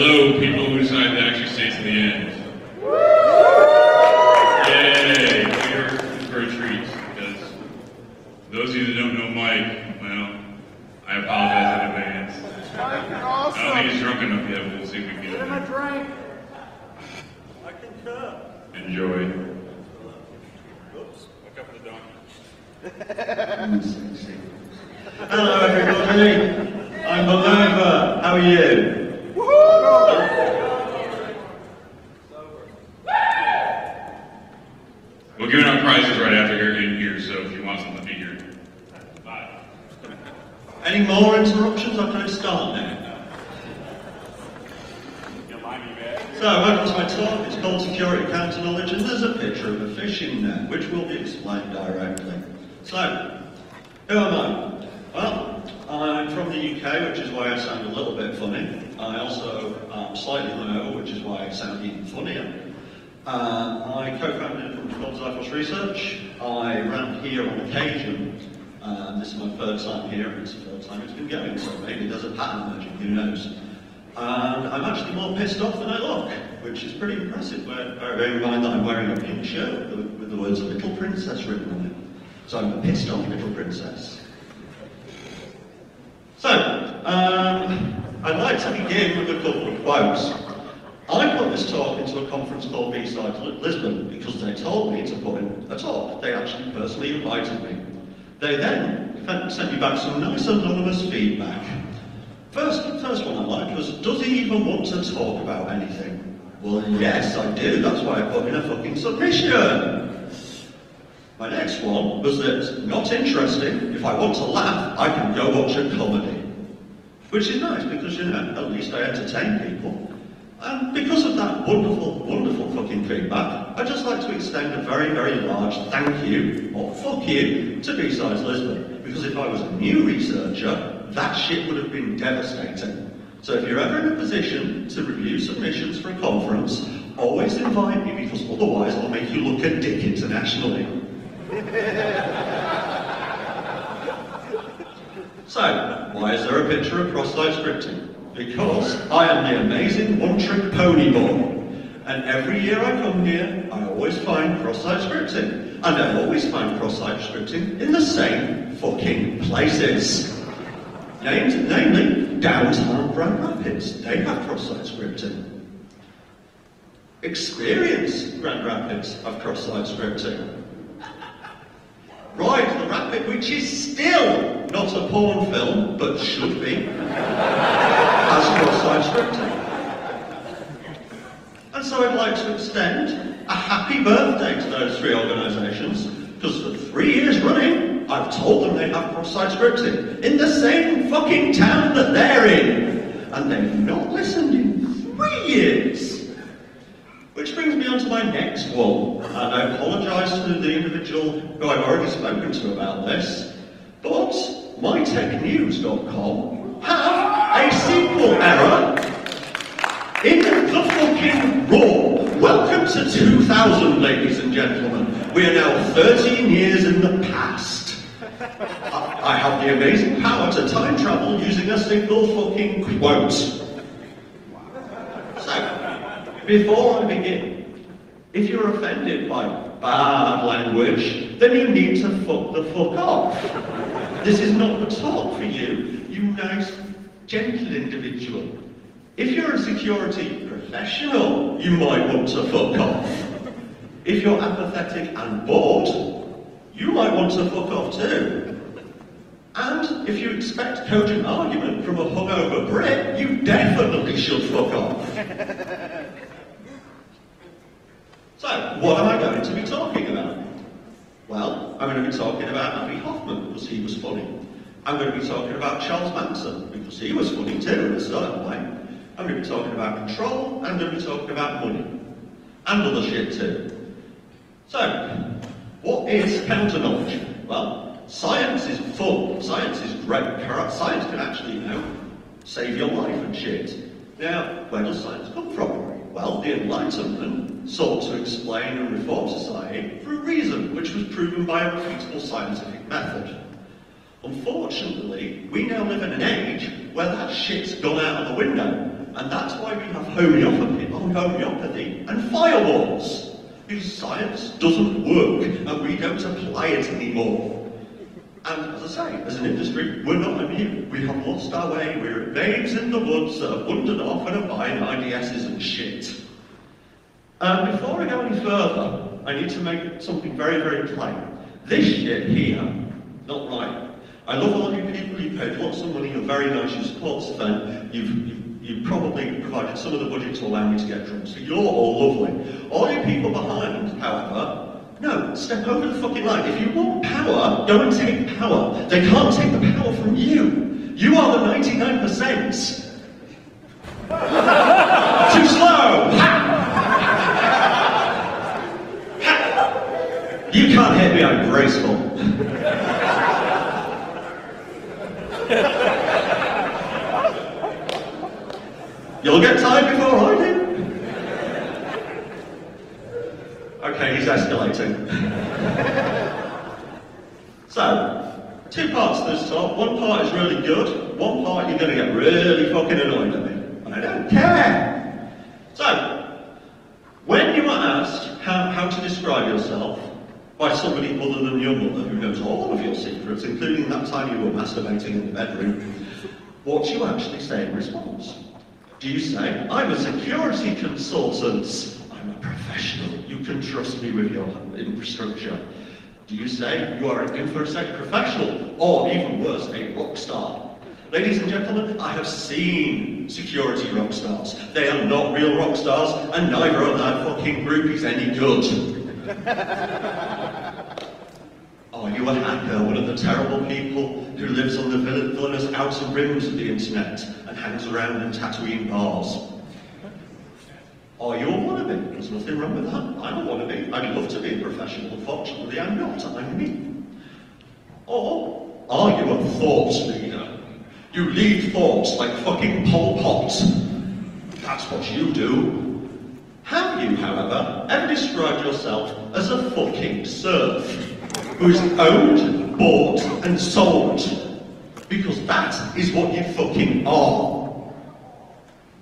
hello, people who decided to actually stay to the end. Yay! We're in for a treat because those of you that don't know Mike, well, I apologize in advance. I don't think he's drunk enough yet, but we'll see if we can get him. drink. I concur. Enjoy. Oops, look up the donkey. Hello everybody, I'm Minerva, how are you? We're giving out prizes right after here in here, so if you want something, be here. Bye. Any more interruptions? I can start now. So, welcome to my talk. It's called Security Counter Knowledge, and there's a picture of a fishing net, which will be explained directly. So, who am I? Well, I'm from the UK, which is why I sound a little bit funny. I also am slightly hungover, which is why I sound even funnier. Uh, I co-founded company called Xiphos Research. I ran here on occasion. Uh, this is my third time here, and it's the third time it's been going, so maybe there's a pattern emerging, who knows. And I'm actually more pissed off than I look, which is pretty impressive, bear- bearing in mind that I'm wearing a pink shirt with, with the words Little Princess written on it. So I'm a pissed off little princess. So, um, I'd like to begin with a couple of quotes. I put this talk into a conference called B-Side Lisbon because they told me to put in a talk. They actually personally invited me. They then sent me back some nice anonymous feedback. First, the first one I liked was, does he even want to talk about anything? Well, yes, I do. That's why I put in a fucking submission. My next one was that, not interesting, if I want to laugh, I can go watch a comedy. Which is nice because, you know, at least I entertain people. And because of that wonderful, wonderful fucking feedback, I'd just like to extend a very, very large thank you, or fuck you, to B-Sides Lisbon. Because if I was a new researcher, that shit would have been devastating. So if you're ever in a position to review submissions for a conference, always invite me because otherwise I'll make you look a dick internationally. So, why is there a picture of cross-site scripting? Because I am the amazing one-trick pony boy. And every year I come here, I always find cross-site scripting. And I always find cross-site scripting in the same fucking places. Named, namely, downtown Grand Rapids. They have cross-site scripting. Experience Grand Rapids have cross-site scripting. Ride the Rapid, which is still not a porn film, but should be, has cross-site scripting. And so I'd like to extend a happy birthday to those three organisations, because for three years running, I've told them they have cross-site scripting in the same fucking town that they're in, and they've not listened in three years. Which brings me on to my next one. And I apologise to the individual who I've already spoken to about this, but mytechnews.com have a SQL error in the fucking raw. Welcome to 2000, ladies and gentlemen. We are now 13 years in the past. I I have the amazing power to time travel using a single fucking quote. Before I begin, if you're offended by bad language, then you need to fuck the fuck off. This is not the talk for you, you nice, gentle individual. If you're a security professional, you might want to fuck off. If you're apathetic and bored, you might want to fuck off too. And if you expect cogent argument from a hungover Brit, you definitely should fuck off. So, what am I going to be talking about? Well, I'm going to be talking about Abbie Hoffman because he was funny. I'm going to be talking about Charles Manson because he was funny too in a certain way. I'm going to be talking about control. And I'm going to be talking about money and other shit too. So, what is counter knowledge? Well, science is fun. Science is great. Science can actually, you know, save your life and shit. Now, where does science come from? Well, the Enlightenment sought to explain and reform society through reason, which was proven by a repeatable scientific method. Unfortunately, we now live in an age where that shit's gone out of the window, And that's why we have homeopathy, homeopathy and firewalls. Because science doesn't work and we don't apply it anymore. And as I say, as an industry, we're not immune. We have lost our way. We're babes in the woods that have wandered off and are buying IDSs and shit. Um, before I go any further, I need to make something very, very plain. This shit here, not right. I love all you people, you paid lots of money, you're very nice, you support event, you've, you've, you've probably provided some of the budget to allow me to get drunk, so you're all lovely. All you people behind, however, no, step over the fucking line. If you want power, go and take power. They can't take the power from you. You are the 99%. Too slow! You can't hit me, I'm graceful. You'll get tired before I do. Okay, he's escalating. so, two parts to this talk. One part is really good, one part you're going to get really fucking annoyed at me. And I don't care. So, when you are asked how, how to describe yourself by somebody other than your mother who knows all of your secrets, including that time you were masturbating in the bedroom, what do you actually say in response? Do you say, I'm a security consultant, I'm a professional, you can trust me with your infrastructure? Do you say, you are an infosec professional, or even worse, a rock star? Ladies and gentlemen, I have seen security rock stars. They are not real rock stars, and neither are their fucking groupies any good. Are you a hacker, one of the terrible people who lives on the villainous outer rims of the internet and hangs around in Tatooine bars? Oh, are you a wannabe? There's nothing wrong with that. I'm a wannabe. I'd love to be a professional. Unfortunately, I'm not. I'm me. Or are you a thought leader? You lead thoughts like fucking Pol Pot. That's what you do. Have you, however, ever described yourself as a fucking serf who's owned, bought, and sold? Because that is what you fucking are.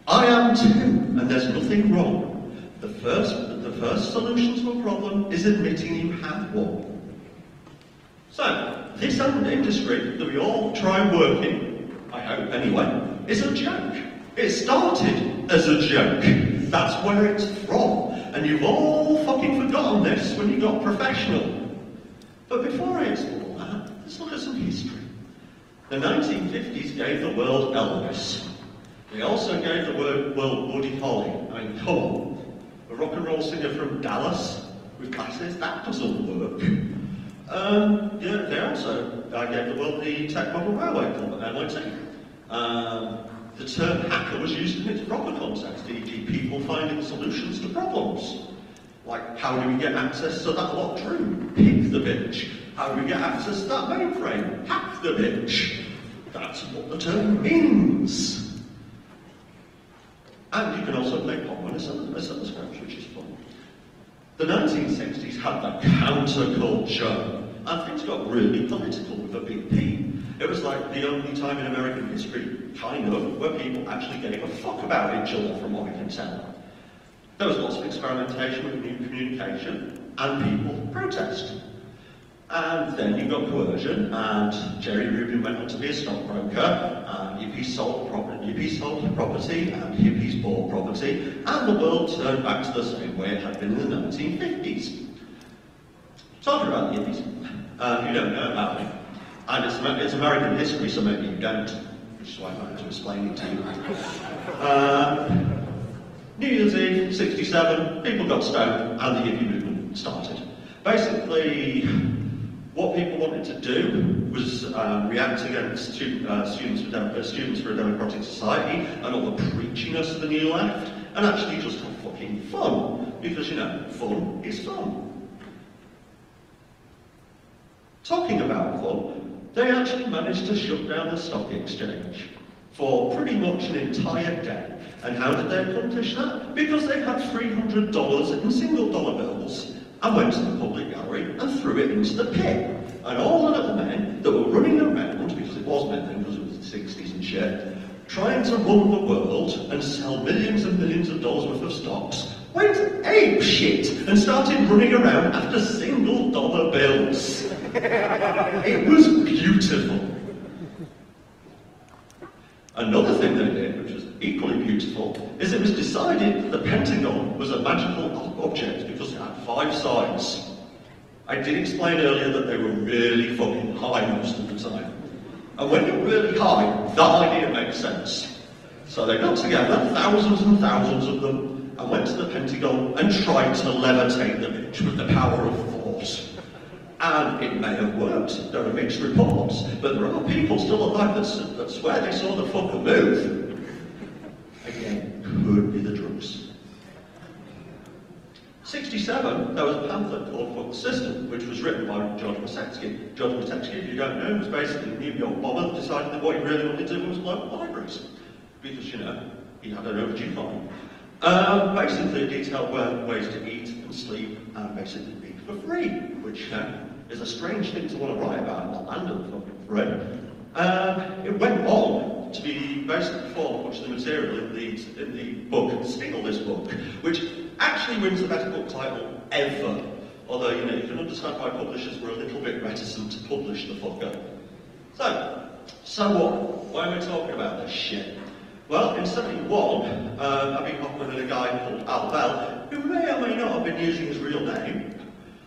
I am too, and there's nothing wrong. The first, the first solution to a problem is admitting you have one. So, this industry that we all try working, I hope anyway, is a joke. It started as a joke. That's where it's from. And you've all fucking forgotten this when you got professional. But before I explore that, let's look at some history. The 1950s gave the world Elvis. They also gave the word, world Buddy Holly. I mean, come on. A rock and roll singer from Dallas with glasses, that doesn't work. Um, yeah, they also I gave the world the Tech Model Railway Club at MIT. Um, the term hacker was used in its proper context, e.g. people finding solutions to problems. Like, how do we get access to that locked room? Pick the bitch. How do we get access to that mainframe? Hack the bitch. That's what the term means. And you can also play Pong on a Southern Scratch, which is fun. The 1960s had the counterculture, and things got really political with a BP. It was like the only time in American history, kind of, where people actually gave a fuck about each other, from what I can tell. There was lots of experimentation with new communication, and people protest. And then you got coercion, and Jerry Rubin went on to be a stockbroker, and hippies sold property, hippies sold property, and hippies bought property, and the world turned back to the same way it had been in the 1950s. Talking about the hippies, uh, you don't know about me. And it's, it's American history, so maybe you don't, which is why I wanted to explain it to you. Um, New Year's Eve, 67, people got stoned, and the hippie movement started. Basically, what people wanted to do was um, react against stu- uh, students, for students for a Democratic Society and all the preachiness of the New Left, and actually just have fucking fun. Because, you know, fun is fun. Talking about fun, they actually managed to shut down the stock exchange for pretty much an entire day. And how did they accomplish that? Because they had $300 in single dollar bills and went to the public gallery and threw it into the pit. And all the little men that were running around, because it was men then, because it was the 60s and shit, trying to run the world and sell millions and millions of dollars worth of stocks, went ape shit and started running around after single dollar bills. it was beautiful. Another thing they did, which was equally beautiful, is it was decided the Pentagon was a magical object because it had five sides. I did explain earlier that they were really fucking high most of the time. And when you're really high, that idea makes sense. So they got together, thousands and thousands of them, and went to the Pentagon and tried to levitate the bitch with the power of force. And it may have worked. There are mixed reports. But there are people still alive that, that swear they saw the fucker move. Again, could be the drugs. 67, there was a pamphlet called Fuck the System, which was written by George Metesky. George Metesky, if you don't know, was basically a New York bomber that decided that what he really wanted to do was blow up libraries. Because, you know, he had an overdue fine. Um, basically, detailed ways to eat and sleep and basically be for free, which uh, is a strange thing to want to write about in land free. Um, it went on to be basically formed much of the material in the, in the book, This Book, which actually wins the best book title ever. Although, you know, you can understand why publishers were a little bit reticent to publish the fucker. So, so what? Why are we talking about this shit? Well, in 71, uh, Abbie Hoffman and a guy called Al Bell, who may or may not have been using his real name,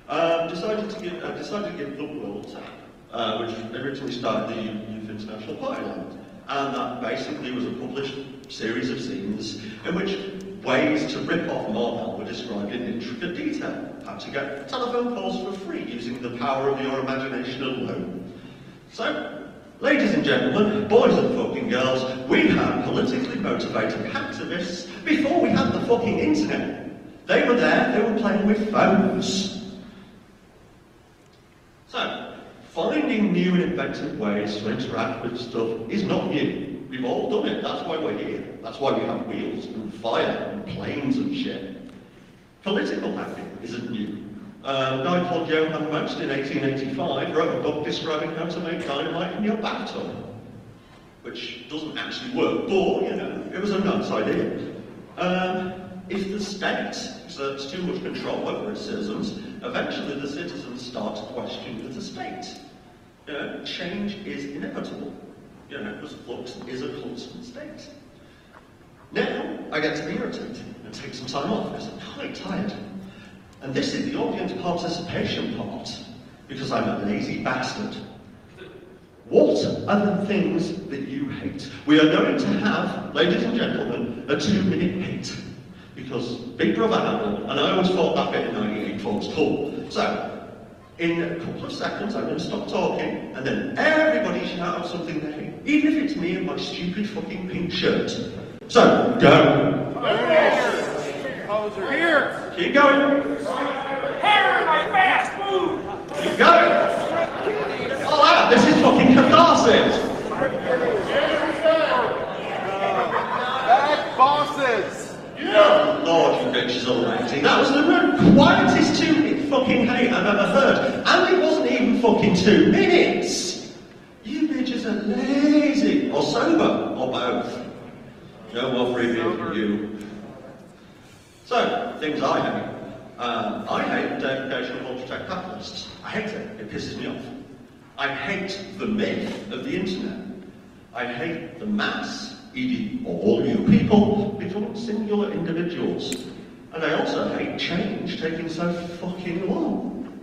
um, decided, to give, uh, decided to give the world, uh, which originally started the Youth International Party. And that basically was a published series of scenes in which ways to rip off Ma Bell were described in intricate detail. How to get telephone calls for free using the power of your imagination alone. So, Ladies and gentlemen, boys and fucking girls, we had politically motivated activists before we had the fucking internet. They were there, they were playing with phones. So, finding new and inventive ways to interact with stuff is not new. We've all done it, that's why we're here. That's why we have wheels and fire and planes and shit. Political hacking isn't new. A guy called Most in 1885 wrote a book describing how to make dynamite in your bathtub, which doesn't actually work, but, you know, it was a nuts idea. Um, if the state exerts too much control over its citizens, eventually the citizens start to question the state. You know, change is inevitable, you know, because flux is a constant state. Now, I get to be irritated and take some time off because I'm quite tired. And this is the audience participation part, because I'm a lazy bastard. What are the things that you hate? We are going to have, ladies and gentlemen, a two-minute hate. Because Big Brother happened, and I always thought that bit in 98 was cool. So, in a couple of seconds, I'm going to stop talking, and then everybody shout out something they hate, even if it's me and my stupid fucking pink shirt. So, go. Here! Keep going. Hair my fast food! Keep going. Oh, wow, this is fucking catharsis. Bad bosses! Yeah. Lord, you bitches almighty. That was the quietest two-minute fucking hate I've ever heard. And it wasn't even fucking two minutes. You bitches are lazy. Or sober. Or both. No more free beer for you. So, things uh, I hate. I hate the dedication of ultra-tech capitalists. I hate it. It pisses me off. I hate the myth of the internet. I hate the mass, e.g. all you people, becoming singular individuals. And I also hate change taking so fucking long.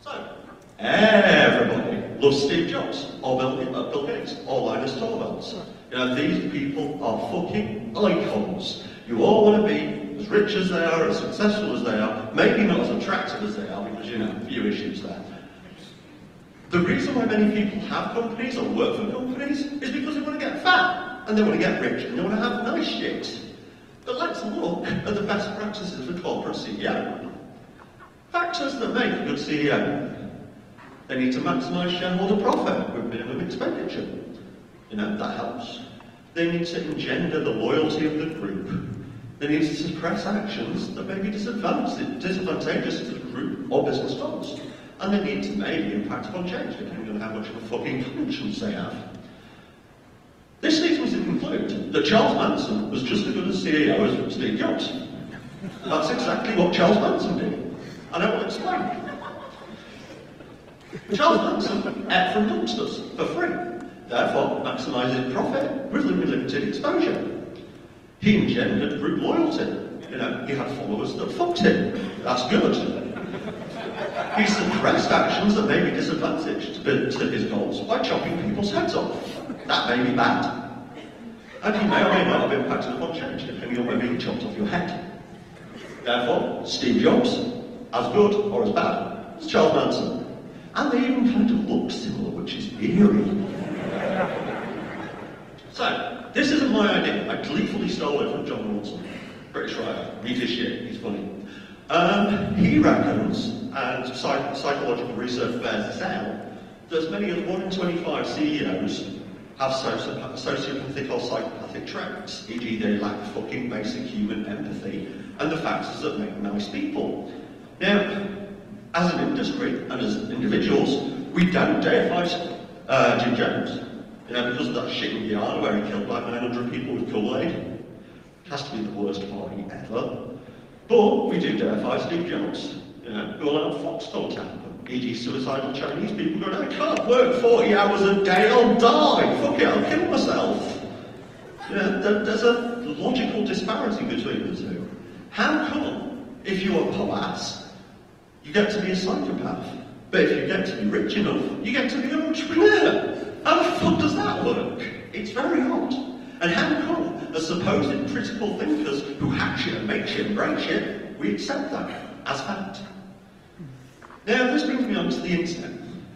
So, everybody loves Steve Jobs, or Bill, uh, Bill Gates, or Linus Torvalds. You know, these people are fucking icons. You all want to be as rich as they are, as successful as they are, maybe not as attractive as they are, because, you know, a few issues there. The reason why many people have companies or work for companies is because they want to get fat, and they want to get rich, and they want to have nice shit. But let's look at the best practices for corporate CEO. Factors that make a good CEO. They need to maximise shareholder profit with minimum expenditure. You know, that helps. They need to engender the loyalty of the group. They need to suppress actions that may be disadvantageous to the group or business goals. And they need to maybe impact upon change, depending on how much of a fucking conscience they have. This leads me to conclude that Charles Manson was just as good a CEO as Steve Jobs. That's exactly what Charles Manson did. And I will explain. Charles ate from dumpsters for free, therefore maximising profit with limited exposure. He engendered group loyalty. You know, he had followers that fucked him. That's good. He suppressed actions that may be disadvantaged to to his goals by chopping people's heads off. That may be bad. And he may or may not have impacted upon change, depending on whether he chopped off your head. Therefore, Steve Jobs, as good or as bad as Charles Manson. And they even kind of look similar, which is eerie. So, this isn't my idea. I gleefully stole it from Jon Ronson, British writer. Read his shit, he's funny. Um, he reckons, and psych- psychological research bears this out, that as many as 1 in 25 CEOs have soci- sociopathic or psychopathic traits, e.g. they lack fucking basic human empathy and the factors that make nice people. Now, as an industry and as individuals, we don't deify uh, Jim Jones. You know, because of that shit in Guyana where he killed like 900 people with Kool-Aid. Has to be the worst party ever. But we do deify Steve Jobs. You know, we allowed Foxconn to. E.g. suicidal Chinese people going, I can't work 40 hours a day, I'll die. Fuck it, I'll kill myself. You know, there, there's a logical disparity between the two. How come, if you're a poass, you get to be a psychopath. But if you get to be rich enough, you get to be an entrepreneur. How the fuck does that work? It's very odd. And how come, as supposed critical thinkers who shit and make and break shit, we accept that as fact? Now, this brings me on to the internet.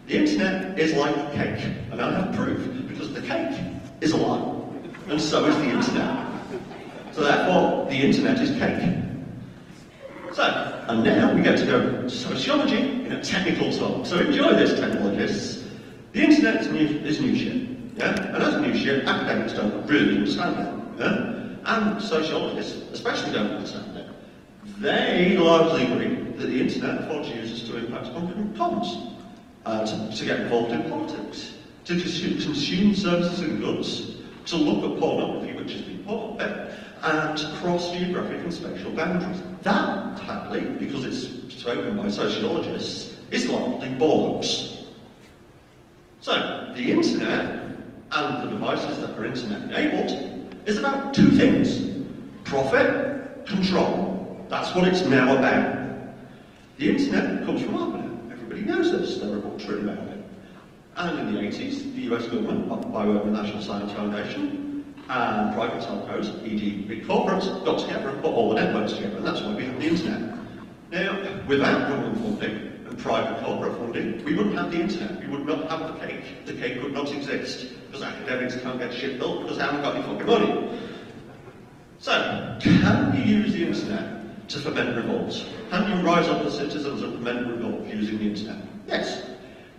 The internet is like cake, and I have proof, because the cake is a lie, and so is the internet. So therefore, the internet is cake. So, and now we get to go sociology in a technical talk. So enjoy this, technologists. The internet is new, is new shit. Yeah? And as new shit, academics don't really understand it. Yeah? And sociologists especially don't understand it. They largely agree that the internet affords users to impact on comms, uh, to, to get involved in politics, to consume, consume services and goods, to look at pornography, which is the important and cross geographic and spatial boundaries. That, happily, because it's spoken by sociologists, is largely bollocks. So, the internet and the devices that are internet enabled is about two things profit, control. That's what it's now about. The internet comes from ARPANET. Everybody knows this, there are books written about it. And in the 80s, the US government, by way of the National Science Foundation, and private telcos, e.g. big corporates, got together and put all the networks together, and that's why we have the internet. Now, without government funding and private corporate funding, we wouldn't have the internet. We would not have the cake. The cake would not exist, because academics can't get shit built because they haven't got any fucking money. So, can you use the internet to foment revolts? Can you rise up as citizens and foment revolt using the internet? Yes.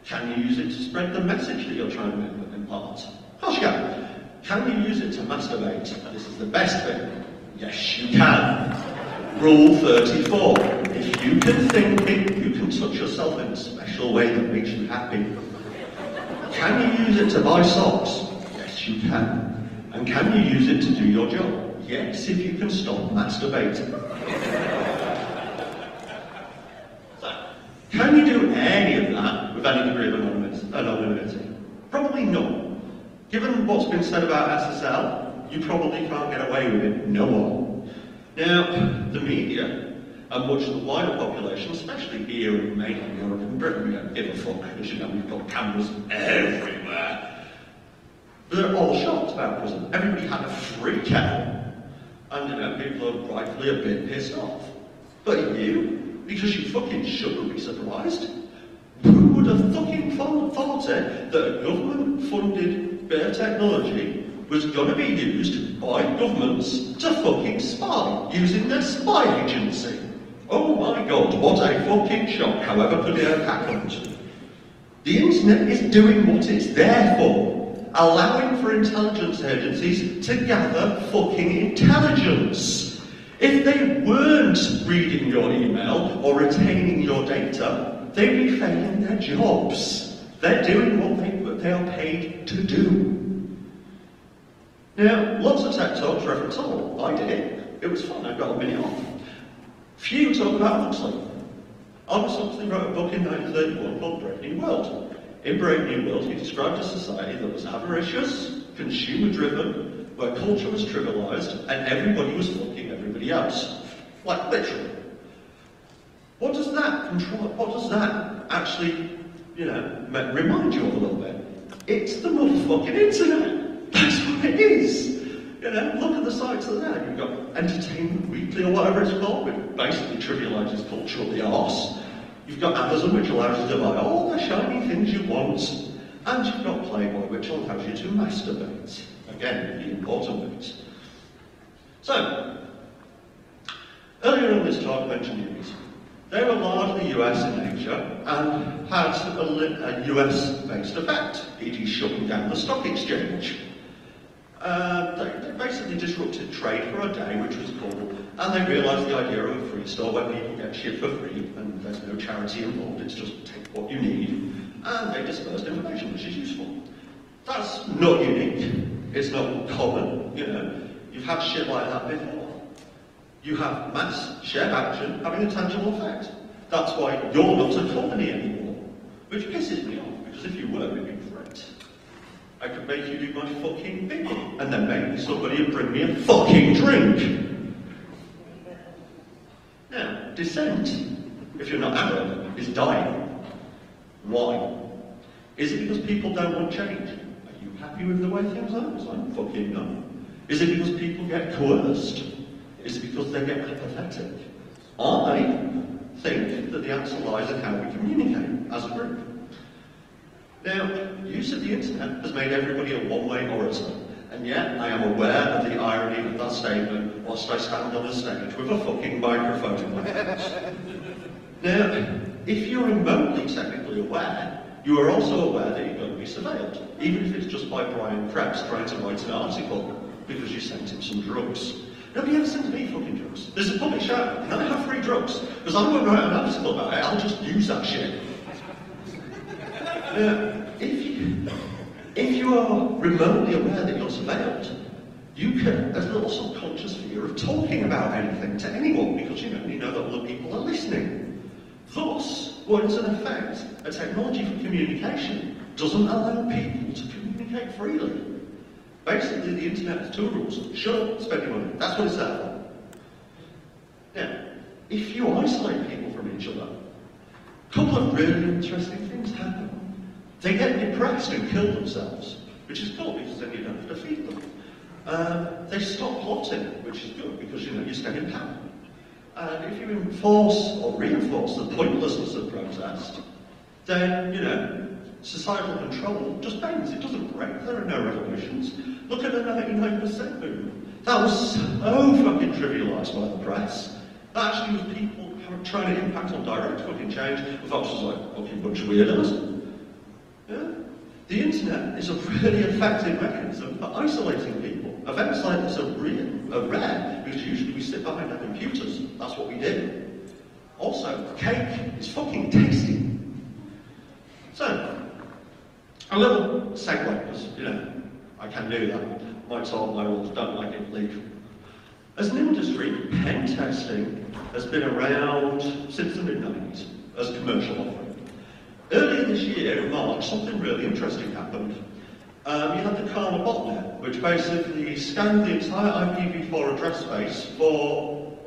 Can you use it to spread the message that you're trying to impart? Of course you can. Can you use it to masturbate? This is the best thing. Yes, you can. Rule 34. If you can think it, you can touch yourself in a special way that makes you happy. Can you use it to buy socks? Yes, you can. And can you use it to do your job? Yes, if you can stop masturbating. So, can you do any of that with any degree of anonymity? Probably not. Given what's been said about SSL, you probably can't get away with it no more. Now, the media and much of the wider population, especially here in mainland Europe and Britain, we don't give a fuck, because you know we've got cameras everywhere. They're all shocked about PRISM. Everybody had a freak out. And you know, people are rightfully a bit pissed off. But you, because you fucking shouldn't be surprised. Who would have fucking thought it that a government-funded of technology was going to be used by governments to fucking spy using their spy agency? Oh my god, what a fucking shock, however could it have happened? The internet is doing what it's there for, allowing for intelligence agencies to gather fucking intelligence. If they weren't reading your email or retaining your data, they'd be failing their jobs. They're doing what they, they are paid to do. Now, lots of tech talks reference Orwell. Oh, I did it. It was fun. I got a minute off. Few talk about Huxley. Huxley wrote a book in 1931 called Brave New World. In Brave New World, he described a society that was avaricious, consumer-driven, where culture was trivialized, and everybody was fucking everybody else. Like, literally. What does that control, what does that actually, you know, remind you of a little bit? It's the motherfucking internet. That's what it is. You know, look at the sites of that. You've got Entertainment Weekly or whatever it's called, which basically trivializes culture up the arse. You've got Amazon, which allows you to buy all the shiny things you want. And you've got Playboy, which allows you to masturbate. Again, the important bit. So, earlier in this talk I mentioned news. They were largely US in nature and had a, US-based effect, e.g. shutting down the stock exchange. Uh, they, they basically disrupted trade for a day, which was cool, and they realised the idea of a free store where people get shit for free and there's no charity involved, it's just take what you need, and they dispersed information, which is useful. That's not unique, it's not common, you know. You've had shit like that before. You have mass shared action having a tangible effect. That's why you're not a company anymore, which pisses me off, because if you were, it'd be great. I could make you do my fucking bidding, and then maybe somebody would bring me a fucking drink. Now, dissent, if you're not Arab, is dying. Why? Is it because people don't want change? Are you happy with the way things are? Because I'm fucking not. Is it because people get coerced? Is because they get apathetic? I think that the answer lies in how we communicate as a group. Now, use of the internet has made everybody a one-way orator, and yet I am aware of the irony of that statement whilst I stand on a stage with a fucking microphone in my hands. now, if you're remotely technically aware, you are also aware that you're going to be surveilled, even if it's just by Brian Krebs trying to write an article because you sent him some drugs. Nobody ever sends me fucking drugs. There's a public show, and I have free drugs, because I won't write an article about it, I'll just use that shit. Now, if you, if you are remotely aware that you're surveilled, you can, there's a little subconscious fear of talking about anything to anyone because you know, you know that other people are listening. Thus, what is in effect, a technology for communication doesn't allow people to communicate freely. Basically, the internet has two rules. Shut up, spend your money. That's what it's there for. Now, if you isolate people from each other, a couple of really interesting things happen. They get depressed and kill themselves, which is cool because then you don't have to feed them. Uh, they stop plotting, which is good because you know you stay in power. And if you enforce or reinforce the pointlessness of protest, then you know societal control just bends. It doesn't break. There are no revolutions. Look at the 99% movement. That was so fucking trivialised by the press. That actually was people trying to impact on direct fucking change. The Fox was like, fucking bunch of weirdos. Yeah? The internet is a really effective mechanism for isolating people. Events like this are, real, are rare because usually we sit behind our computers. That's what we do. Also, cake is fucking tasty. So, a little segue, because, you know, I can do that. My talk, my rules, don't like it, leave. As an industry, pen testing has been around since the mid-90s as a commercial offering. Earlier this year, in March, something really interesting happened. Um, you had the Carna botnet, which basically scanned the entire IPv4 address space for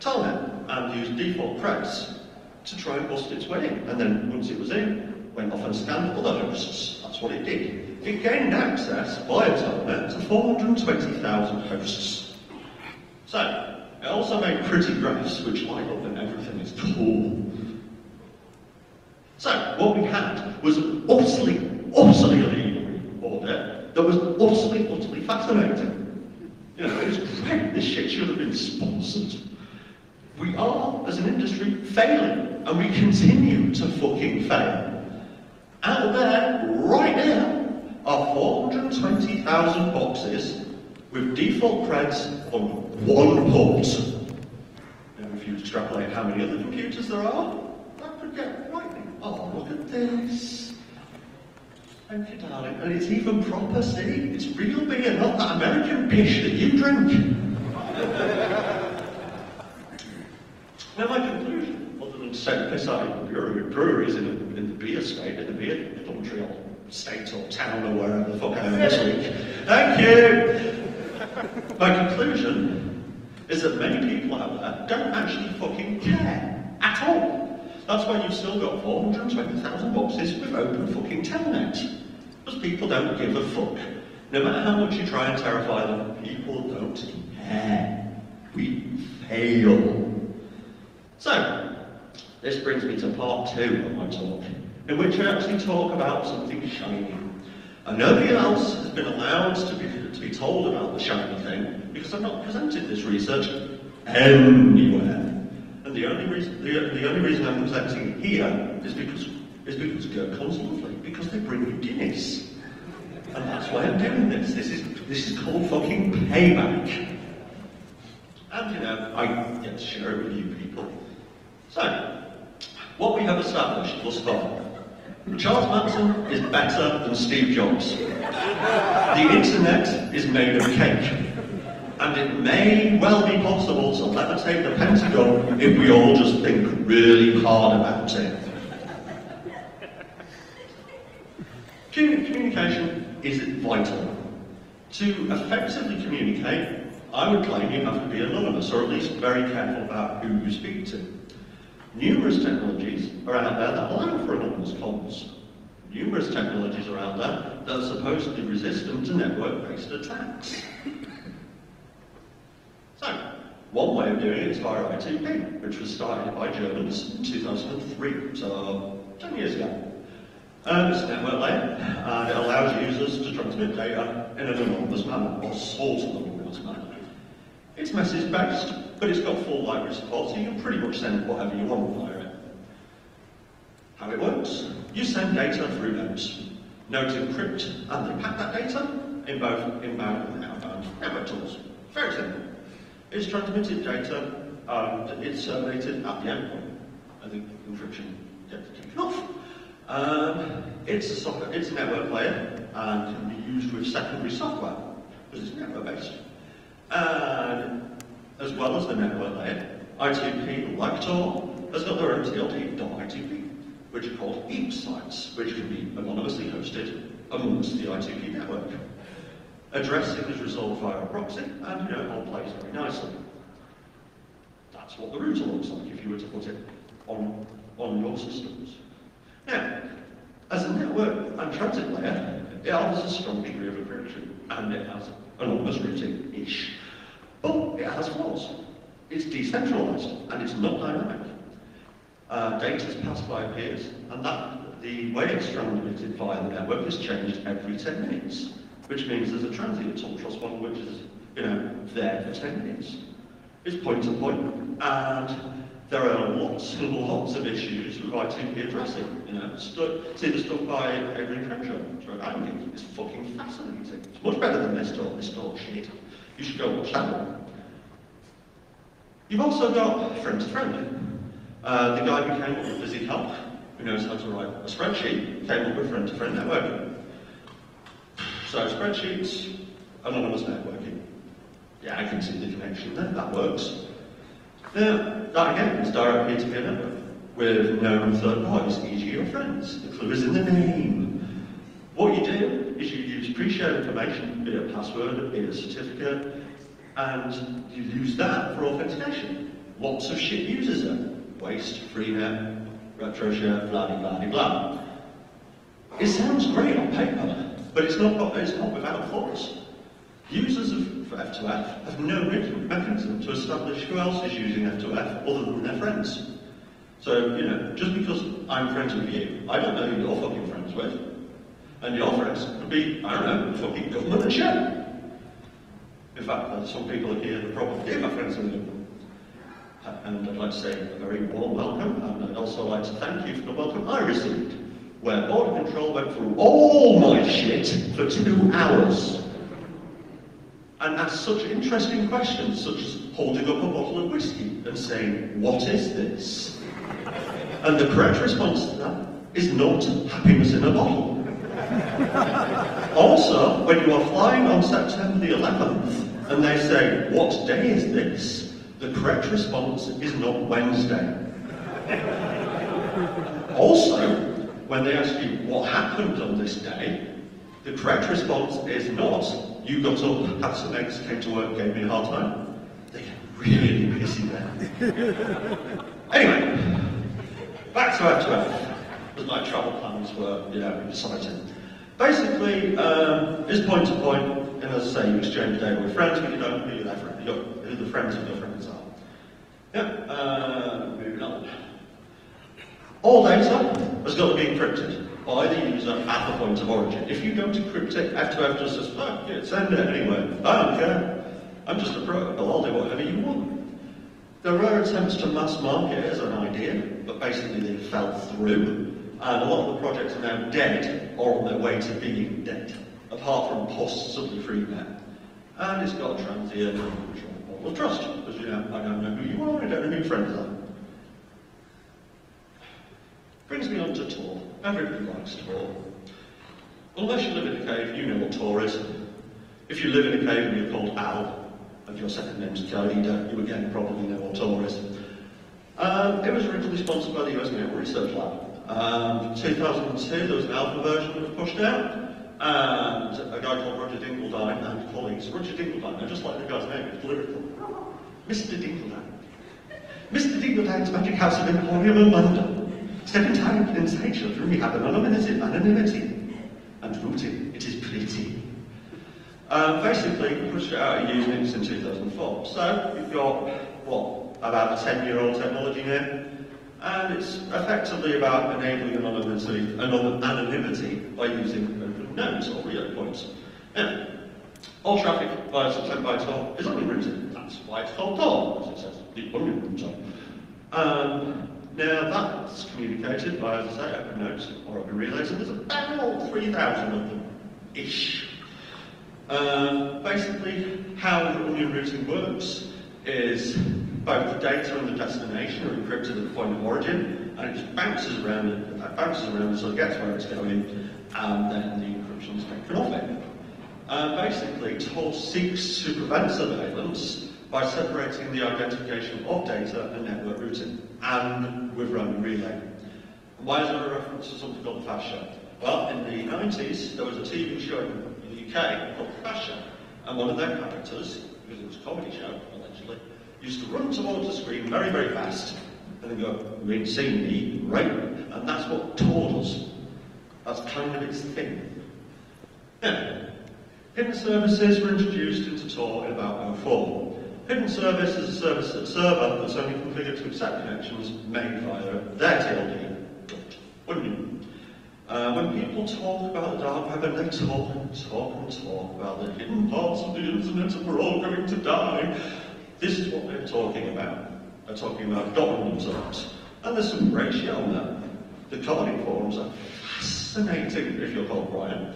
Telnet and used default creds to try and bust its way in. And then once it was in, went off and scanned other hosts. That's what it did. It gained access via Telnet to 420,000 hosts. So, it also made pretty graphs which light up and everything is cool. So, what we had was an utterly, utterly illegal order that was utterly, utterly fascinating. You know, it was great. This shit should have been sponsored. We are, as an industry, failing, and we continue to fucking fail. Out there, right now, are 420,000 boxes with default creds on one port. Now, if you extrapolate how many other computers there are, that could get frightening. Oh, look at this. Thank you, darling. And it's even proper, see? It's real beer, not that American pish that you drink. now, my conclusion, other than set piss out of breweries in the beer state, in the beer country or state or town or wherever the fuck I am this week. Thank you. My conclusion is that many people out there don't actually fucking care at all. That's why you've still got 420,000 boxes with open fucking telnet. Because people don't give a fuck. No matter how much you try and terrify them, people don't care. We fail. So, this brings me to part two of my talk, in which I actually talk about something shiny. And nobody else has been allowed to be, to be told about the shiny thing because I've not presented this research anywhere. And the only reason, the, the only reason I'm presenting here is because, is because GrrCON's lovely, because they bring you Guinness. And that's why I'm doing this. This is, this is called fucking payback. And you know, I get to share it with you people. So, what we have established thus far. Charles Manson is better than Steve Jobs. The internet is made of cake. And it may well be possible to levitate the Pentagon if we all just think really hard about it. Commu- Communication is vital. To effectively communicate, I would claim you have to be anonymous, or at least very careful about who you speak to. Numerous technologies are out there that allow for anonymous comms. Numerous technologies are out there that are supposedly resistant to network-based attacks. So, one way of doing it is via I2P, which was started by Germans in 2003, so 10 years ago. Um, it's a network layer, and it allows users to transmit data in an anonymous manner, or sort of anonymous manner. It's message-based, but it's got full library support, so you can pretty much send whatever you want via it. How it works? You send data through nodes. Nodes encrypt, and they pack that data in both inbound and outbound network tools. Very simple. It's transmitted data, and it's circulated at the endpoint, and the encryption gets taken off. Um, it's, a software, it's a network layer and can be used with secondary software because it's network based. And as well as the network layer, I2P, like Tor, has got their own TLD.I2P, which are called eepsites, which can be anonymously hosted amongst the I2P network. Addressing is resolved via a proxy, and you know, all plays very nicely. That's what the router looks like if you were to put it on, on your systems. Now, as a network and transit layer, it offers a strong degree of encryption, and it has anonymous routing-ish. But it has flaws. It's decentralized, and it's not dynamic. Uh, data is passed by peers, and that the way it's transmitted via the network is changed every 10 minutes, which means there's a transient tool trust one which is, you know, there for 10 minutes. It's point to point, and there are lots and lots of issues with I2P addressing. You know, stu- see the stuff by Adrian Crenshaw, through Andy, it's fucking fascinating. It's much better than this talk, this talk shit. You should go watch that one. You've also got friend to friend. Uh, the guy who came up with VisiCalc, who knows how to write a spreadsheet, came up with friend to friend networking. So spreadsheets, anonymous networking. Yeah, I can see the connection there, that works. Now, that again is direct peer-to-peer network with known third parties, e.g. your friends. The clue is in the name. What you do is you pre-shared information, be it a password, be it a certificate, and you use that for authentication. Lots of shit uses it. Waste, Freenet, RetroShare, blah blah blah blah. It sounds great on paper, but it's not, it's not without flaws. Users of F2F have no mechanism to establish who else is using F2F other than their friends. So, you know, just because I'm friends with you, I don't know who you're fucking friends with. And your friends could be, I don't know, the fucking government and shit. In fact, uh, some people here that probably do have friends with them. Uh, And I'd like to say a very warm welcome, and I'd also like to thank you for the welcome I received, where Border Control went through all my shit for two hours and asked such interesting questions, such as holding up a bottle of whiskey and saying, What is this? And the correct response to that is not happiness in a bottle. Also, when you are flying on September the 11th and they say, what day is this? The correct response is not Wednesday. Also, when they ask you what happened on this day, the correct response is not, you got up, had some eggs, came to work, gave me a hard time. They get really pissy then. anyway, back to F2F, as my travel plans were, you know, exciting. Basically, um, it's point to point, and as I say, you exchange data with friends, but you don't know who, friend, your, who the friends of your friends are. Yeah, uh, moving on. All data has got to be encrypted by the user at the point of origin. If you don't encrypt it, F2F just says, fuck it, send it anyway. I don't care. I'm just a protocol, I'll do whatever you want. There were attempts to mass market as an idea, but basically they fell through. And a lot of the projects are now dead or on their way to being dead, apart from possibly FreeNet. And it's got transient model of trust, because you know, I don't know who you are, I don't know who your friends are. Brings me on to Tor. Everybody likes Tor. Unless you live in a cave, you know what Tor is. If you live in a cave and you're called Al, and your second name's Khalida, you again probably know what Tor is. Um, it was originally sponsored by the US Naval Research Lab. Um, 2002, there was an alpha version that was pushed out, and a guy called Roger Dingledine and colleagues, Roger Dingledine, I just like the guy's name, it's lyrical. Mr. Dingledine. Mr. Dingledine's Magic House of Emporium in London. Step entirely inside children, we have anonymity, anonymity and routing. It is pretty. Um, basically, we pushed it out of Unix in 2004. So, we've got, what, about a 10-year-old technology now? And it's effectively about enabling anonymity, anonymity by using open nodes or real points. Now, all traffic via sent by Tor is onion routed. That's why it's called Tor, as it says, the onion router. Um, now that's communicated via, as I say, open nodes or open relays, and there's about 3,000 of them, ish. Um, basically, how the onion routing works is both the data and the destination are encrypted at the point of origin, and it just bounces around it, it bounces around until it gets where it's going, and then the encryption is taken off it. Uh, basically, Tor seeks to prevent surveillance by separating the identification of data and network routing, and with random relay. Why is there a reference to something called Fast Show? Well, in the 90s, there was a TV show in the UK called Fast Show, and one of their characters, because it was a comedy show, used to run towards the screen very, very fast, and then go, you ain't seen me, right? And that's what does. That's kind of its thing. Now, hidden services were introduced into Tor in about 04. Hidden service is a service that server that's only configured to accept connections made via their TLD. Wouldn't you? Uh, when people talk about the dark web and they talk and talk and talk about the hidden parts of the internet and we're all going to die, this is what they're talking about. They're talking about government zones. And there's some ratio on that. The coding forums are fascinating, if you're called Brian.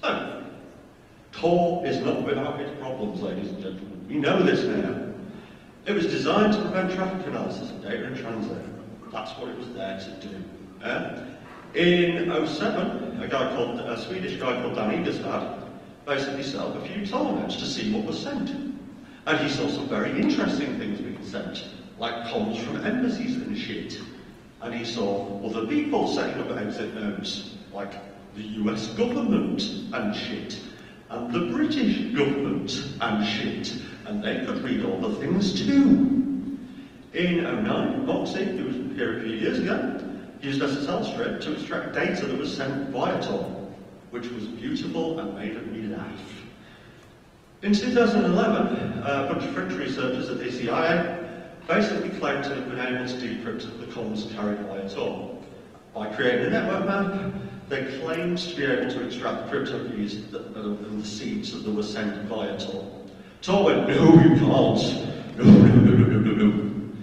So, Tor is not without its problems, ladies and gentlemen. We know this now. It was designed to prevent traffic analysis of data in transit. That's what it was there to do. Yeah? In 07, a guy called, a Swedish guy called Dan Egerstad basically set up a few telnets to see what was sent. And he saw some very interesting things being sent, like comms from embassies and shit. And he saw other people setting up exit nodes, like the US government and shit, and the British government and shit. And they could read all the things too. In 09, Moxie, who was here a few years ago, used SSL strip to extract data that was sent via Tor, which was beautiful and made me laugh. In 2011, a bunch of French researchers at ESIEA basically claimed to have been able to decrypt the comms carried via Tor. By creating a network map, they claimed to be able to extract the crypto keys uh, the seeds that were sent via Tor. Tor went, no, you can't. No, no, no, no, no, no, no.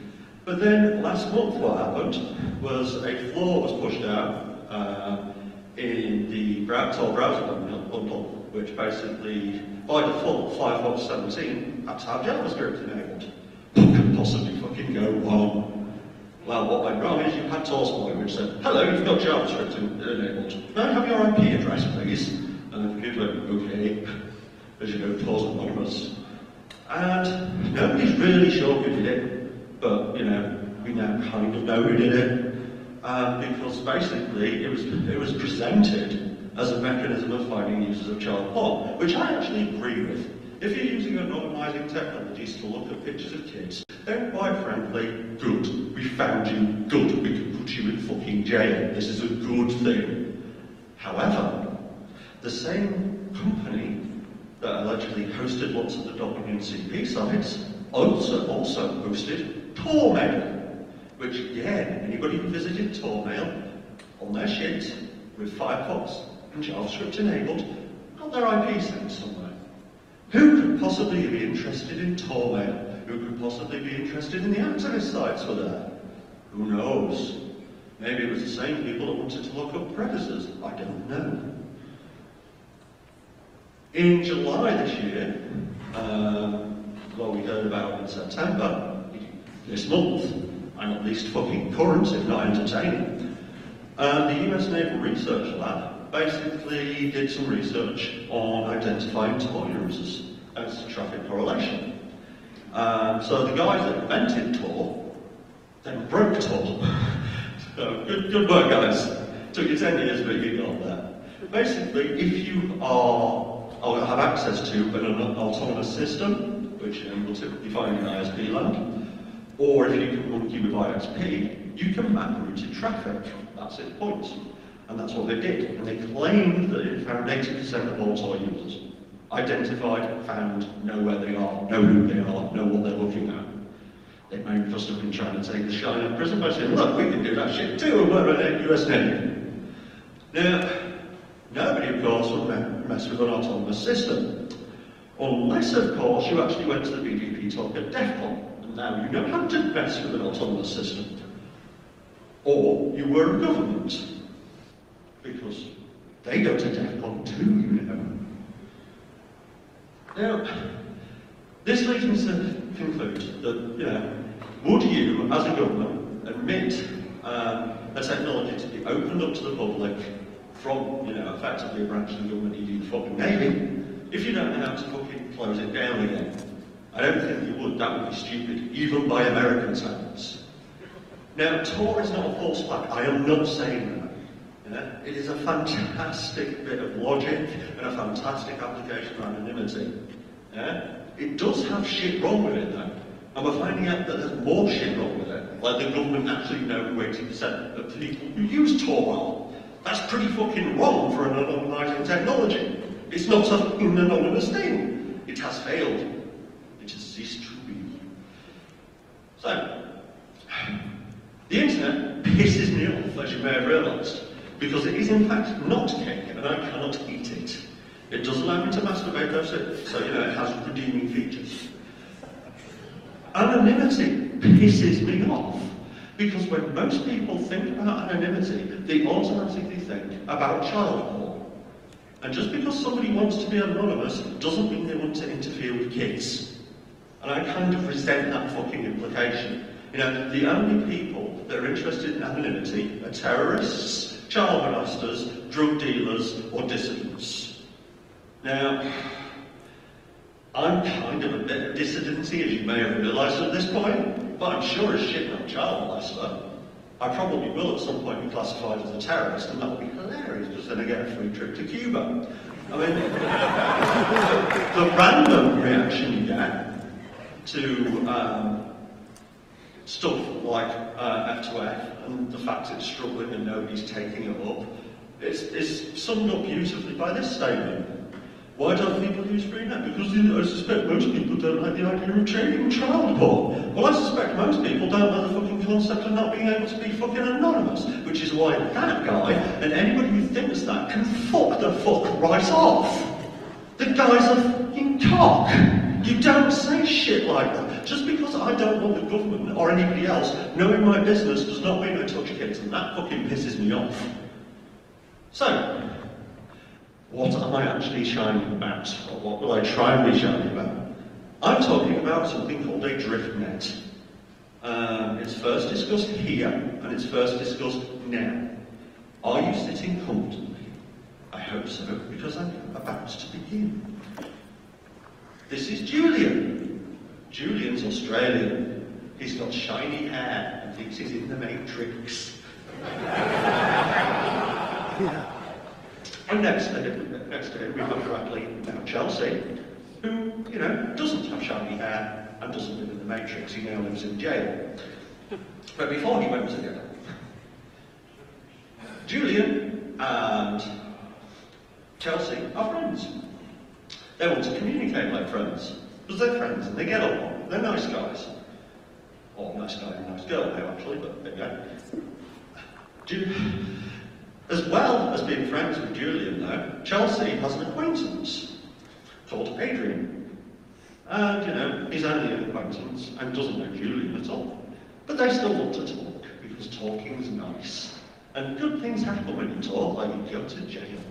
But then last month what happened was a flaw was pushed out uh, in the Tor browser bundle, which basically, by default, Firefox 17 had to have JavaScript enabled. What could possibly fucking go wrong? Well, what went wrong is you had Torchboy, which said, hello, you've got JavaScript enabled. May I have your IP address, please? And the computer went, okay. As you know, Tor's anonymous. And nobody's really sure who did it, but, you know, we now kind of know who did it. Um, because basically it was, it was presented as a mechanism of finding users of child porn, which I actually agree with. If you're using anonymizing technologies to look at pictures of kids, then quite frankly, good. We found you, good. We can put you in fucking jail. This is a good thing. However, the same company that allegedly hosted lots of the Dominant CP sites also, also hosted Tormail, which again, anybody who visited Tormail on their shit with Firefox JavaScript enabled got their IP sent somewhere. Who could possibly be interested in Tormail? Who could possibly be interested in the activist sites for that? Who knows? Maybe it was the same people that wanted to look up predators. I don't know. In July this year, um, well, we heard about in September, this month, I'm at least fucking current, if not entertaining. Um, the US Naval Research Lab basically did some research on identifying Tor users as traffic correlation. Um, so the guys that invented Tor then broke Tor. so good, good work, guys. Took you 10 years, but you got there. Basically, if you are or have access to an autonomous system, which um, will typically find in ISP land, or if you can monkey with ISP, you can map routed traffic. That's its point. And that's what they did. And they claimed that it found 80% of all Tor users. Identified, found, know where they are, know who they are, know what they're looking at. They just have been trying to take the shine out of PRISM by saying, look, we can do that shit too, and we're an US Navy. Now, nobody, of course, would mess with an autonomous system. Unless, of course, you actually went to the BGP talk at DEFCON, and now you know how to mess with an autonomous system. Or you were a government, because they go to DEF CON too, you know. Now, this leads me to conclude that, you know, would you, as a government, admit um, a technology to be opened up to the public from, you know, effectively a branch of the government, e.g. the fucking Navy, if you don't know how to fucking close it down again? I don't think you would, that would be stupid, even by American standards. Now, Tor is not a false flag, I am not saying that. Yeah? It is a fantastic bit of logic and a fantastic application of anonymity. Yeah? It does have shit wrong with it though. And we're finding out that there's more shit wrong with it. Like the government actually know who 80% of people who use Tor are. That's pretty fucking wrong for an anonymizing technology. It's not an anonymous thing. It has failed. It has ceased to be. So, the internet pisses me off, as you may have realised, because it is in fact not cake, and I cannot eat it. It does allow me to masturbate though, so, so you know, it has redeeming features. Anonymity pisses me off. Because when most people think about anonymity, they automatically think about child porn. And just because somebody wants to be anonymous doesn't mean they want to interfere with kids. And I kind of resent that fucking implication. You know, the only people that are interested in anonymity are terrorists, child molesters, drug dealers, or dissidents. Now, I'm kind of a bit of dissidency, as you may have realised at this point, but I'm sure as shit not child molester. I probably will at some point be classified as a terrorist, and that would be hilarious, because then I get a free trip to Cuba. I mean, the random reaction you get to um, stuff like uh, F2F and the fact it's struggling and nobody's taking it up is, is summed up beautifully by this statement. Why don't people use Freenet? Because I suspect most people don't like the idea of trading child porn. Well, I suspect most people don't know the fucking concept of not being able to be fucking anonymous, which is why that guy and anybody who thinks that can fuck the fuck right off. The guy's a fucking cock. You don't say shit like that. Just because I don't want the government or anybody else knowing my business does not mean I touch kids, and that fucking pisses me off. So, what am I actually shining about? Or what will I try and be shining about? I'm talking about something called a drift net. Um, it's first discussed here, and it's first discussed now. Are you sitting comfortably? I hope so, because I'm about to begin. This is Julian. Julian's Australian. He's got shiny hair and thinks he's in the Matrix. And next to him, next to him, we've got your athlete now Chelsea, who, you know, doesn't have shiny hair and doesn't live in the Matrix. He now lives in jail. But before he went to jail, Julian and Chelsea are friends. They want to communicate like friends because they're friends and they get along. They're nice guys. Or nice guy and nice girl now, actually, but there you go. As well as being friends with Julian, though, Chelsea has an acquaintance called Adrian. And, you know, he's only an acquaintance and doesn't know Julian at all. But they still want to talk because talking is nice. And good things happen when you talk, like you go to jail.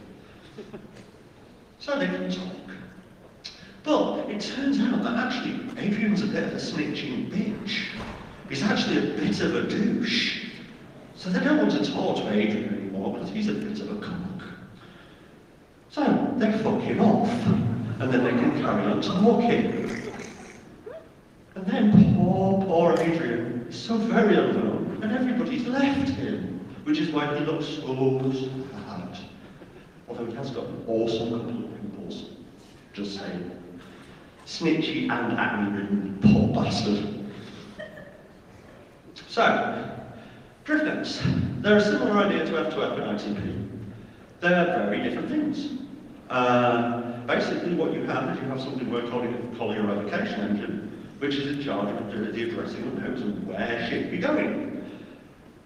So they can talk. But it turns out that actually Adrian's a bit of a snitching bitch. He's actually a bit of a douche. So they don't want to talk to Adrian anymore because he's a bit of a cock. So they fuck him off, and then they can carry on talking. And then poor, poor Adrian is so very alone, and everybody's left him, which is why he looks so sad. Although he has got an awesome couple of pimples. Just saying. Snitchy and angry, poor bastard. So, DriftNets. They're a similar idea to F2F and I2P. They're very different things. Uh, basically, what you have is you have something we're calling, calling a revocation engine, which is in charge of the addressing of nodes and where shit be going.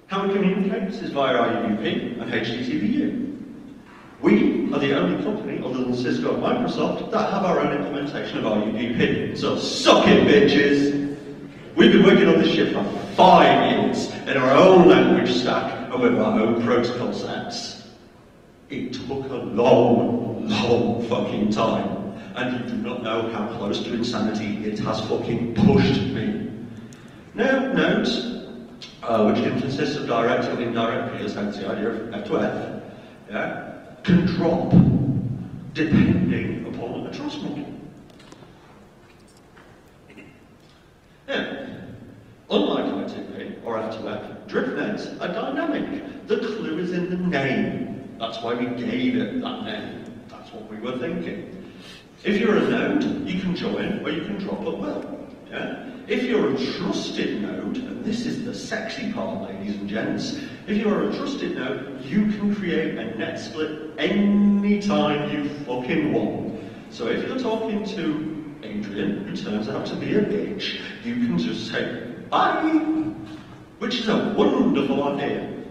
How it communicates is via IUP and HTTPU. We are the only company, other than Cisco and Microsoft, that have our own implementation of RUDP. So suck it, bitches! We've been working on this shit for five years in our own language stack and with our own protocol sets. It took a long, long fucking time. And you do not know how close to insanity it has fucking pushed me. Now, note, uh, which can consist of direct and indirect peers, hence the idea of F to F, yeah, can drop depending upon a trust model. Now, unlike I2P or F2F, DriftNets are dynamic. The clue is in the name. That's why we gave it that name. That's what we were thinking. If you're a node, you can join or you can drop at will. Yeah? If you're a trusted node, and this is the sexy part, ladies and gents, if you are a trusted node, you can create a net split anytime you fucking want. So if you're talking to Adrian, who turns out to be a bitch, you can just say, bye, which is a wonderful idea.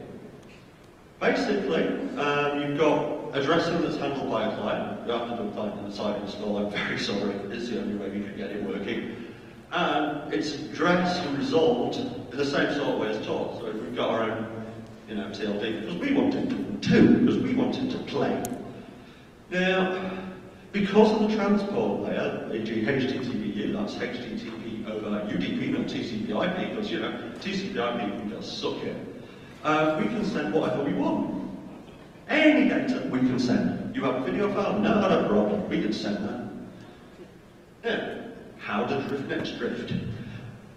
Basically, um, you've got addressing that's handled by a client. You have to do a client in the side install. I'm very sorry, it's the only way you can get it working. And it's addressed and resolved in the same sort of way as Tor. So we've got our own, you know, TLD because we wanted to too, because we wanted to play. Now, because of the transport layer, e.g. HTTPU, that's HTTP over UDP, not TCP/IP, because you know TCP/IP can just suck it. Uh, we can send whatever we want. Any data we can send. You have a video file? No, not a problem. We can send that. Now, how do driftnets drift?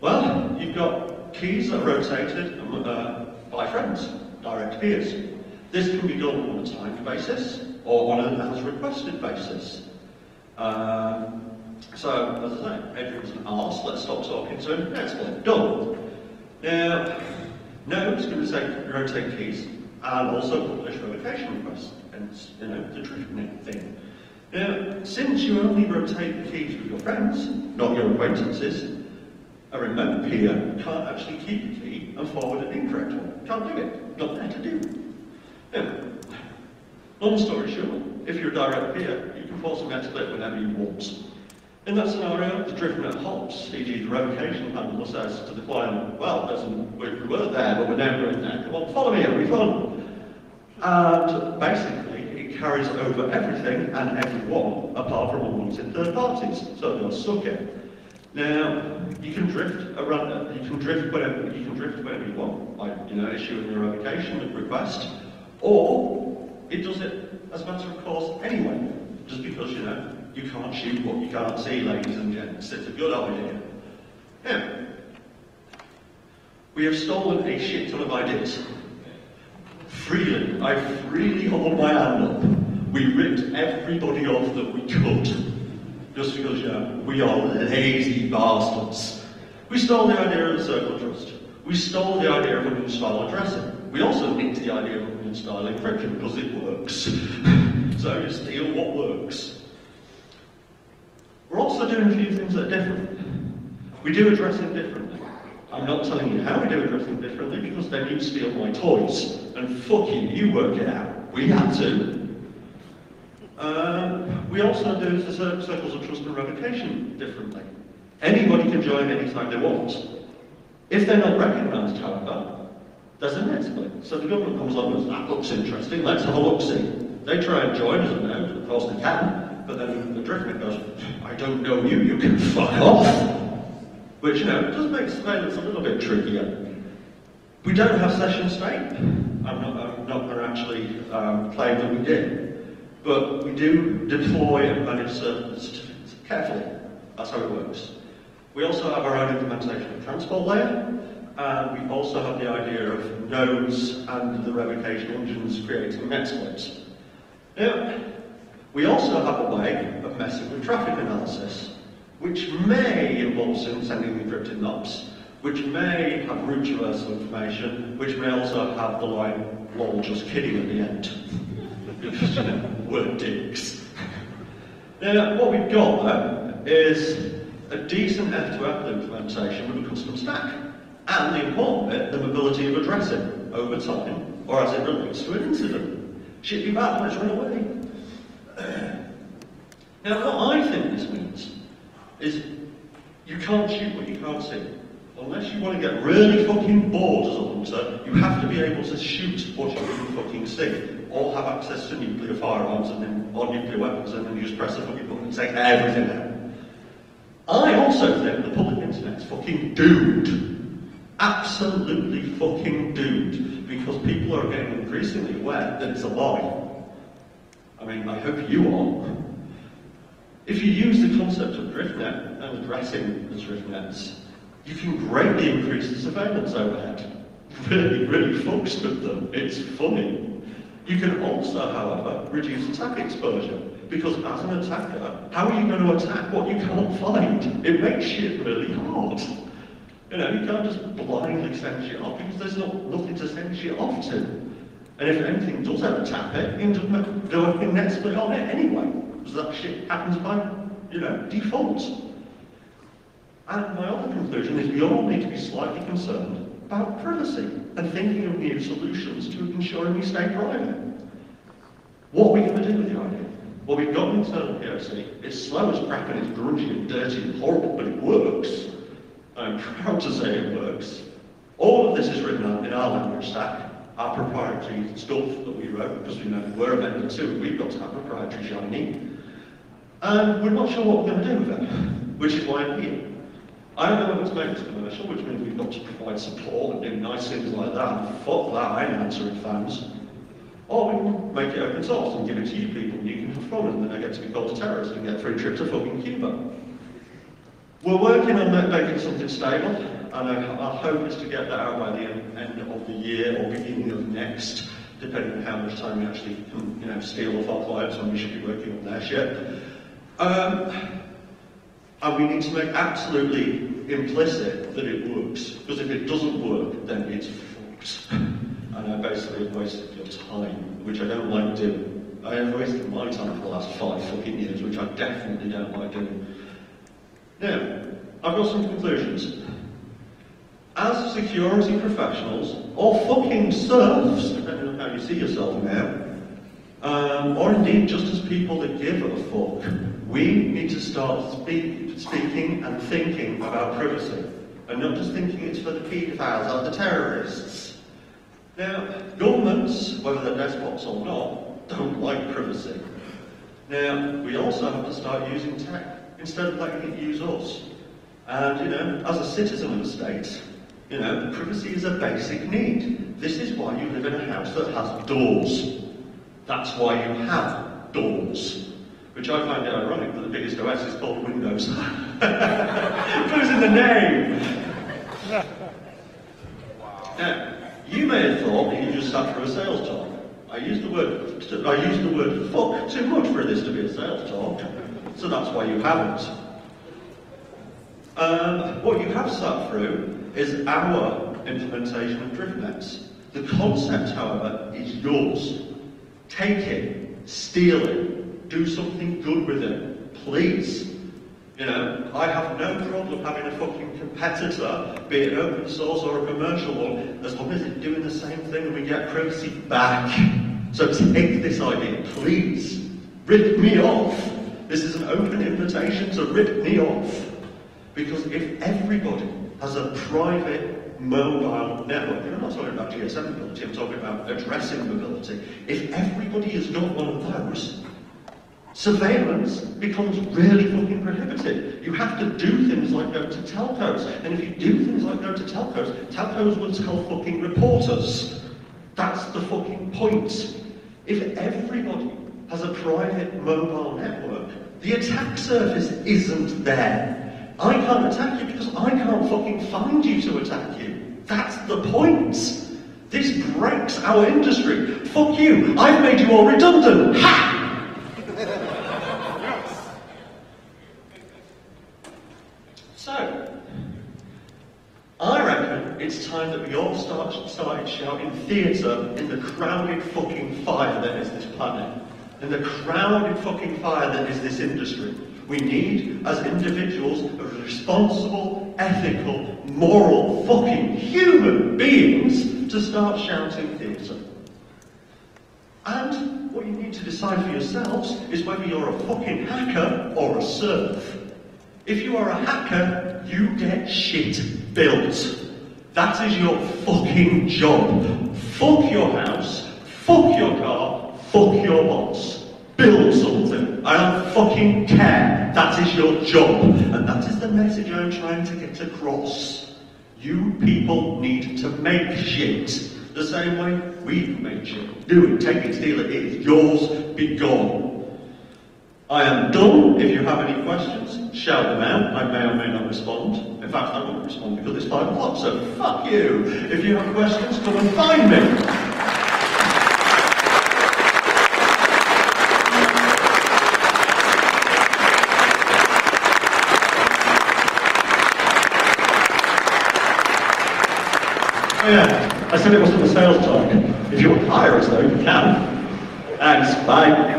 Well, you've got keys that are rotated uh, by friends, direct peers. This can be done on a timed basis or on an as requested basis. Um, so, as I say, Adrian's an arse, let's stop talking to him, it done. Now, no, it's going to say rotate keys and also publish revocation requests, hence, you know, the driftnet thing. Now, since you only rotate the keys with your friends, not your acquaintances, a remote peer can't actually keep a key and forward an incorrect one. Can't do it. Not there to do. Now, long story short, if you're a direct peer, you can force a net split whenever you want. In that scenario, the driftnet hops, e.g. the revocation handler says to the client, well, we we were there, but we're never in there. Come on, follow me, it'll be fun. And basically, carries over everything and everyone, apart from unwanted third parties. So they'll suck it. Now, you can drift around, you can drift wherever, you can drift wherever you want, you know, issuing a revocation request, or it does it as a matter of course anyway, just because, you know, you can't shoot what you can't see, ladies and gents. It's a good idea. We have stolen a shit ton of ideas. Freely, I freely hold my hand up. We ripped everybody off that we could. Just because, know, we are lazy bastards. We stole the idea of the circle trust. We stole the idea of onion style addressing. We also nicked the idea of onion style encryption because it works. so you steal what works. We're also doing a few things that are different. We do addressing differently. I'm not telling you how we do everything differently because then you steal my toys. And fuck you, work it out. We had to. Um, we also do the circles of trust and revocation differently. Anybody can join anytime they want. If they're not recognised, however, there's a next bit. So the government comes along and says, that looks interesting, let's have a look-see. They try and join us and of course they can, but then the driftman goes, I don't know you, you can fuck off. Which, you know, does make surveillance a little bit trickier. We don't have session state. I'm not, I'm not going to actually um, claim that we did. But we do deploy and manage certain carefully. That's how it works. We also have our own implementation of transport layer. And we also have the idea of nodes and the revocation engines creating exploits. Now, we also have a way of messing with traffic analysis, which may involve sending encrypted knobs, which may have route traversal information, which may also have the line, lol, just kidding at the end. because, you know, we're dicks. Now, what we've got, though, is a decent F2F implementation with a custom stack. And the important bit, the mobility of addressing over time, or as it relates to an incident. Shit be bad, let's run away. Now, what I think this means is you can't shoot what you can't see. Unless you want to get really fucking bored as a hunter, you have to be able to shoot what you can fucking see, or have access to nuclear firearms and then, or nuclear weapons, and then you just press a fucking button and take everything out. I also think the public internet's fucking doomed. Absolutely fucking doomed. Because people are getting increasingly aware that it's a lie. I mean, I hope you are. If you use the concept of drift DriftNet and addressing the DriftNets, you can greatly increase the surveillance overhead. Really, really fucks with them. It's funny. You can also, however, reduce attack exposure. Because as an attacker, how are you going to attack what you can't find? It makes shit really hard. You know, you can't just blindly send shit off because there's not, nothing to send shit off to. And if anything does ever tap it, you can do a net split on it anyway. Because that shit happens by, you know, default. And my other conclusion is we all need to be slightly concerned about privacy and thinking of new solutions to ensuring we stay private. What are we going to do with the idea? Well, we've got an internal POC. It's slow as crap and it's grungy and dirty and horrible, but it works. I'm proud to say it works. All of this is written up in our language stack, our proprietary stuff that we wrote, because we know we're amended too, we've got to have proprietary shiny. And we're not sure what we're going to do with it, which is why I'm here. I don't know whether to make this commercial, which means we've got to provide support and do nice things like that. Fuck that, I ain't answering fans. Or we can make it open source and give it to you people and you can have fun and then I get to be called a terrorist and get free trip to fucking Cuba. We're working on ma- making something stable and our, hope is to get that out by the end of the year or beginning of next, depending on how much time we actually can, you know, steal off our clients when we should be working on their shit. Um, and we need to make absolutely implicit that it works. Because if it doesn't work, then it's fucked. And I basically wasted your time, which I don't like doing. I have wasted my time for the last five fucking years, which I definitely don't like doing. Now, I've got some conclusions. As security professionals, or fucking serfs, depending on how you see yourself now, um, or indeed just as people that give a fuck, we need to start speak, speaking and thinking about privacy. And not just thinking it's for the paedophiles or the terrorists. Now, governments, whether they're despots or not, don't like privacy. Now, we also have to start using tech instead of letting it use us. And, you know, as a citizen of a state, you know, privacy is a basic need. This is why you live in a house that has doors. That's why you have doors. Which I find ironic that the biggest OS is called Windows. goes in the name. Now, you may have thought that you just sat for a sales talk. I used the word I used the word fuck too much for this to be a sales talk, so that's why you haven't. Um, what you have sat through is our implementation of DriftNets. The concept, however, is yours. Take it, steal it, do something good with it, please. You know, I have no problem having a fucking competitor, be it open source or a commercial one, as long as it's doing the same thing and we get privacy back. So take this idea, please. Rip me off. This is an open invitation to rip me off. Because if everybody has a private mobile network, and I'm not talking about GSM mobility, I'm talking about addressing mobility. If everybody has got one of those, surveillance becomes really fucking prohibitive. You have to do things like go to telcos. And if you do things like go to telcos, telcos what's called fucking reporters. That's the fucking point. If everybody has a private mobile network, the attack surface isn't there. I can't attack you because I can't fucking find you to attack you. That's the point. This breaks our industry. Fuck you. I've made you all redundant. Ha! So, I reckon it's time that we all start started shouting theatre in the crowded fucking fire that is this planet, in the crowded fucking fire that is this industry. We need, as individuals, responsible, ethical, moral, fucking human beings to start shouting theatre. And what you need to decide for yourselves is whether you're a fucking hacker or a serf. If you are a hacker, you get shit built. That is your fucking job. Fuck your house, fuck your car, fuck your boss. Build something. I don't fucking care. That is your job. And that is the message I'm trying to get across. You people need to make shit. The same way we make shit. Do it, take it, steal it, it is yours, be gone. I am done. If you have any questions, shout them out. I may or may not respond. In fact, I won't respond because it's five o'clock, so fuck you. If you have questions, come and find me. Oh yeah, I said it wasn't a sales talk. If you want to hire us though, you can. Thanks, bye.